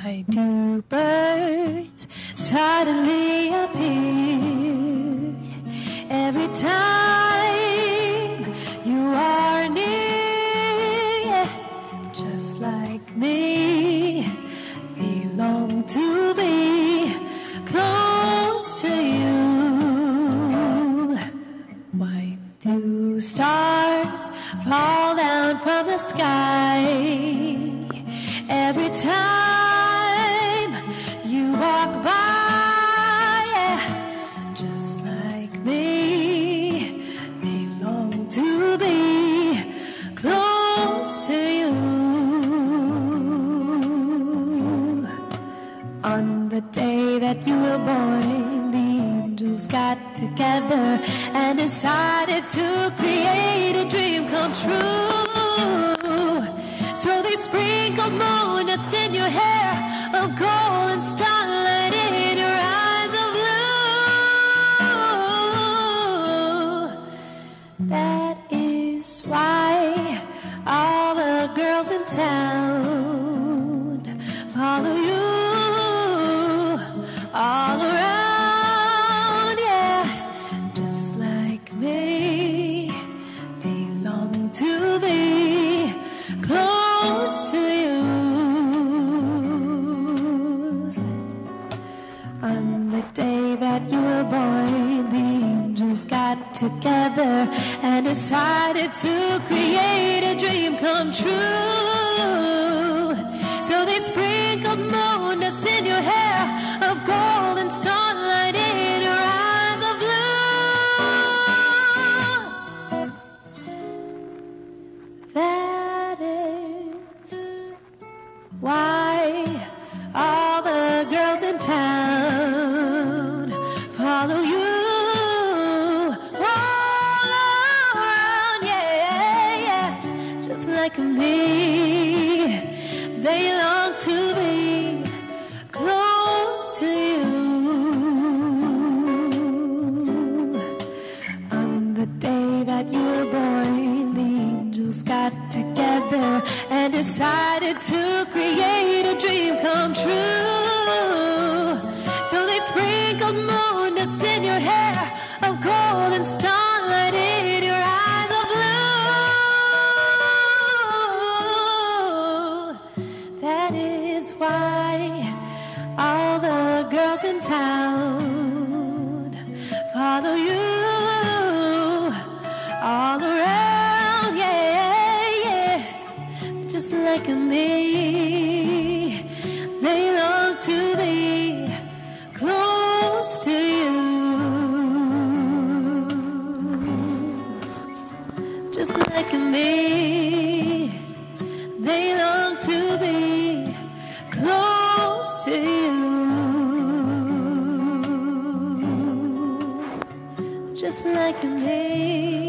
Why do birds suddenly appear every time you are near? Just like me, they long to be close to you. Why do stars fall down from the sky every time that you were born, the angels got together and decided to create a dream come true. So they sprinkled moon dust in your hair of gold and starlight in your eyes of blue. That is why got together and decided to create a dream come true. Like me. They long to be close to you. On the day that you were born, the angels got together and decided to create a dream come true. So they sprinkled moon dust in your hair of gold and why all the girls in town follow you all around, yeah, yeah, just like me. They long to be close to just like a me.